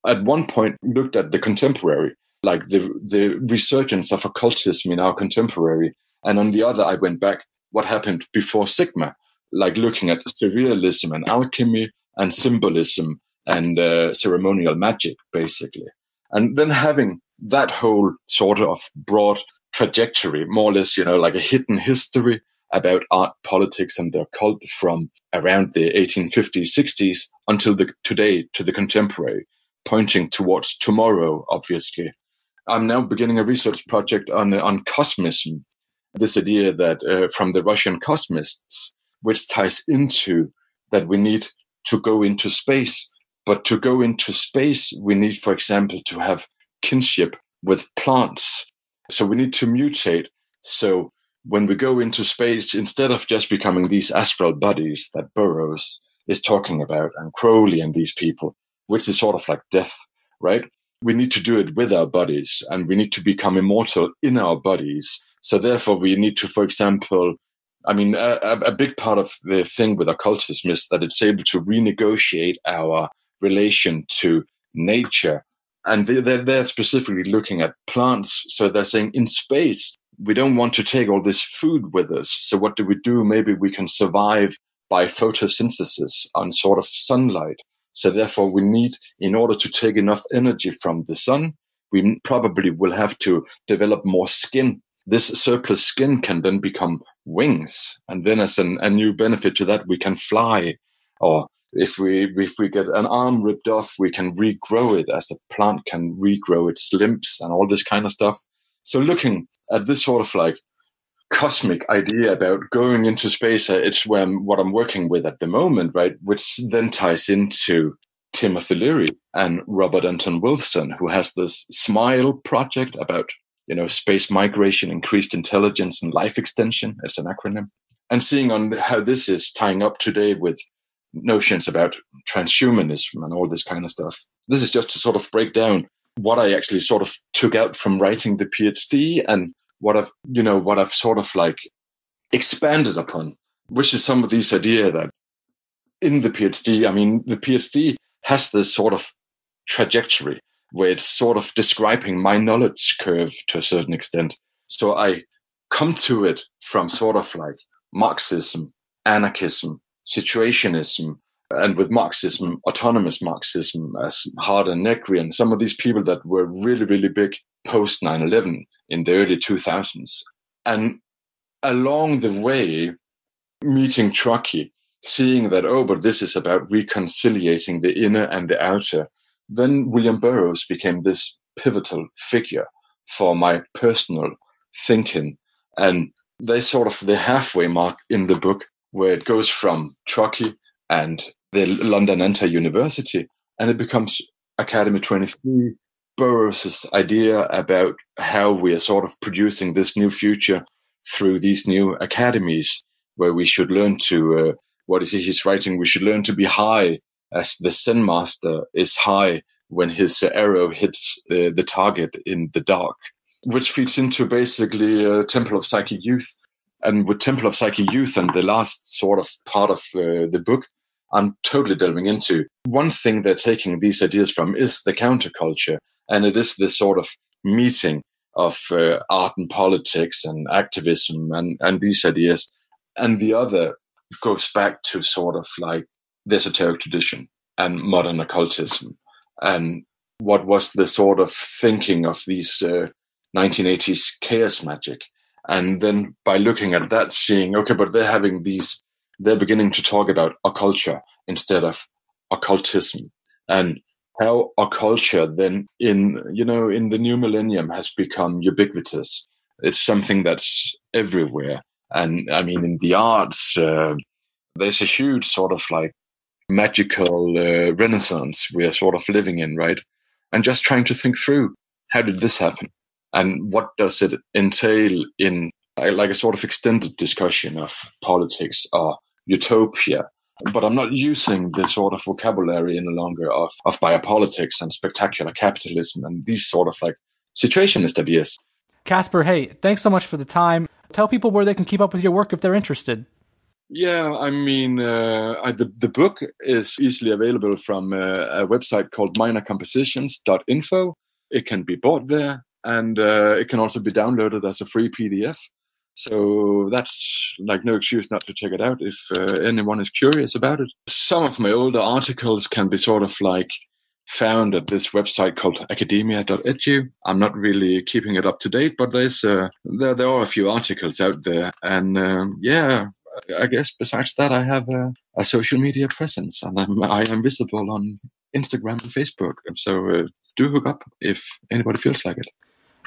at one point looked at the contemporary, like the, the resurgence of occultism in our contemporary. And on the other, I went back, what happened before Sigma, like looking at surrealism and alchemy and symbolism and uh, ceremonial magic, basically. And then having that whole sort of broad trajectory, more or less, you know, like a hidden history about art, politics, and the occult from around the 1850s, 60s until the today to the contemporary, pointing towards tomorrow, obviously. I'm now beginning a research project on, on cosmism, this idea that uh, from the Russian cosmists, which ties into that we need to go into space. But to go into space, we need, for example, to have kinship with plants. So we need to mutate. So when we go into space, instead of just becoming these astral bodies that Burroughs is talking about and Crowley and these people, which is sort of like death, right? We need to do it with our bodies and we need to become immortal in our bodies. So therefore we need to, for example, I mean, a, a big part of the thing with occultism is that it's able to renegotiate our relation to nature. And they're, they're specifically looking at plants. So they're saying in space, we don't want to take all this food with us. So what do we do? Maybe we can survive by photosynthesis on sort of sunlight. So therefore we need, in order to take enough energy from the sun, we probably will have to develop more skin. This surplus skin can then become wings. And then as an, a new benefit to that, we can fly. Or if we, if we get an arm ripped off, we can regrow it as a plant can regrow its limbs and all this kind of stuff. So looking at this sort of like cosmic idea about going into space, uh, it's when, what I'm working with at the moment, right? Which then ties into Timothy Leary and Robert Anton Wilson, who has this SMILE project about, you know, space migration, increased intelligence and life extension as an acronym. And seeing on how this is tying up today with notions about transhumanism and all this kind of stuff. This is just to sort of break down what I actually sort of took out from writing the PhD and what I've, you know, what I've sort of like expanded upon, which is some of these idea that in the PhD, I mean, the PhD has this sort of trajectory where it's sort of describing my knowledge curve to a certain extent. So I come to it from sort of like Marxism, anarchism, situationism, and with Marxism, autonomous Marxism, as Hardt and Negri, and some of these people that were really, really big post 9 11 in the early 2000s. And along the way, meeting Trocchi, seeing that, oh, but this is about reconciliating the inner and the outer, then William Burroughs became this pivotal figure for my personal thinking. And they sort of the halfway mark in the book where it goes from Trocchi and the London Anti University, and it becomes Academy 23, Burroughs' idea about how we are sort of producing this new future through these new academies, where we should learn to, uh, what is he's writing, we should learn to be high as the Zen master is high when his arrow hits uh, the target in the dark, which feeds into basically a Temple of Psychick Youth. And with Temple of Psychick Youth and the last sort of part of uh, the book, I'm totally delving into. One thing they're taking these ideas from is the counterculture, and it is this sort of meeting of uh, art and politics and activism and, and these ideas. And the other goes back to sort of like the esoteric tradition and modern occultism and what was the sort of thinking of these uh, 1980s chaos magic. And then by looking at that, seeing, okay, but they're having these they're beginning to talk about occulture instead of occultism. And how occulture then in you know in the new millennium has become ubiquitous. It's something that's everywhere. And i mean in the arts uh, there's a huge sort of like magical uh, renaissance we're sort of living in right? And just trying to think through how did this happen and what does it entail in like a sort of extended discussion of politics or utopia. But I'm not using the sort of vocabulary any longer of, of biopolitics and spectacular capitalism and these sort of like situationist ideas. Kasper, hey, thanks so much for the time. Tell people where they can keep up with your work if they're interested. Yeah, I mean, uh, I, the, the book is easily available from uh, a website called minorcompositions.info. It can be bought there and uh, it can also be downloaded as a free PDF. So that's like no excuse not to check it out if uh, anyone is curious about it. Some of my older articles can be sort of like found at this website called academia.edu. I'm not really keeping it up to date, but there's uh, there there are a few articles out there, and um, yeah, I guess besides that, I have a, a social media presence, and I'm, I am visible on Instagram and Facebook. So uh, do hook up if anybody feels like it.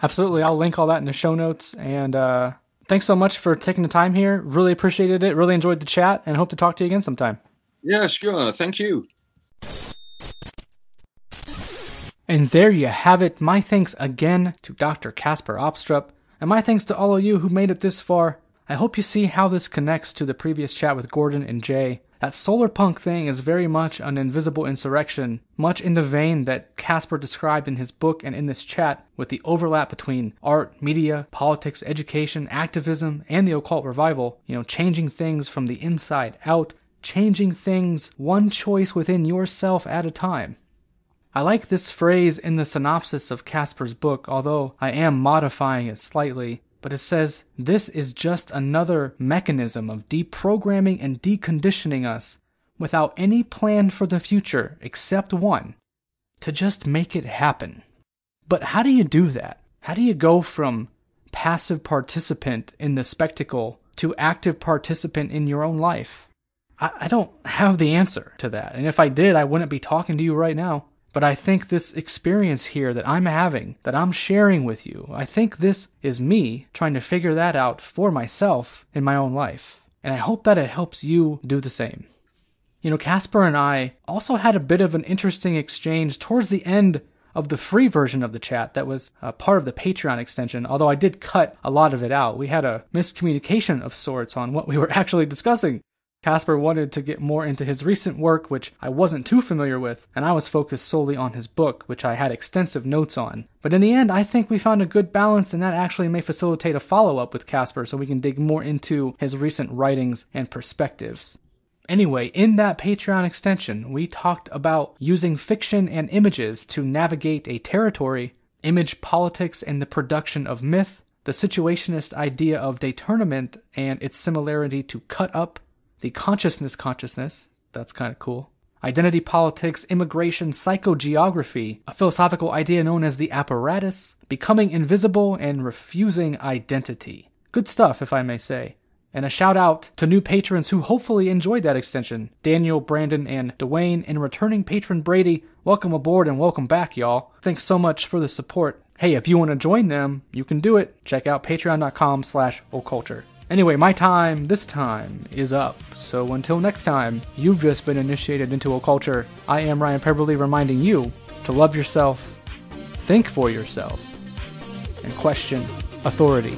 Absolutely, I'll link all that in the show notes, and uh, thanks so much for taking the time here. Really appreciated it. Really enjoyed the chat and hope to talk to you again sometime. Yeah, sure. Thank you. And there you have it. My thanks again to Dr. Kasper Opstrup, and my thanks to all of you who made it this far. I hope you see how this connects to the previous chat with Gordon and Jay. That solar punk thing is very much an invisible insurrection, much in the vein that Kasper described in his book and in this chat, with the overlap between art, media, politics, education, activism, and the occult revival, you know, changing things from the inside out, changing things one choice within yourself at a time. I like this phrase in the synopsis of Kasper's book, although I am modifying it slightly but it says this is just another mechanism of deprogramming and deconditioning us without any plan for the future except one to just make it happen. But how do you do that? How do you go from passive participant in the spectacle to active participant in your own life? I, I don't have the answer to that. And if I did, I wouldn't be talking to you right now. But I think this experience here that I'm having, that I'm sharing with you, I think this is me trying to figure that out for myself in my own life. And I hope that it helps you do the same. You know, Kasper and I also had a bit of an interesting exchange towards the end of the free version of the chat that was a part of the Patreon extension, although I did cut a lot of it out. We had a miscommunication of sorts on what we were actually discussing. Kasper wanted to get more into his recent work, which I wasn't too familiar with, and I was focused solely on his book, which I had extensive notes on. But in the end, I think we found a good balance, and that actually may facilitate a follow up with Kasper so we can dig more into his recent writings and perspectives. Anyway, in that Patreon extension, we talked about using fiction and images to navigate a territory, image politics and the production of myth, the situationist idea of detournement and its similarity to cut up, the consciousness consciousness. That's kind of cool. Identity politics, immigration, psychogeography, a philosophical idea known as the apparatus, becoming invisible, and refusing identity. Good stuff, if I may say. And a shout out to new patrons who hopefully enjoyed that extension Daniel, Brandon, and Dwayne, and returning patron Brady. Welcome aboard and welcome back, y'all. Thanks so much for the support. Hey, if you want to join them, you can do it. Check out patreon.com slash occulture. Anyway, my time this time is up. So until next time, you've just been initiated into Occulture. I am Ryan Peverly reminding you to love yourself, think for yourself, and question authority.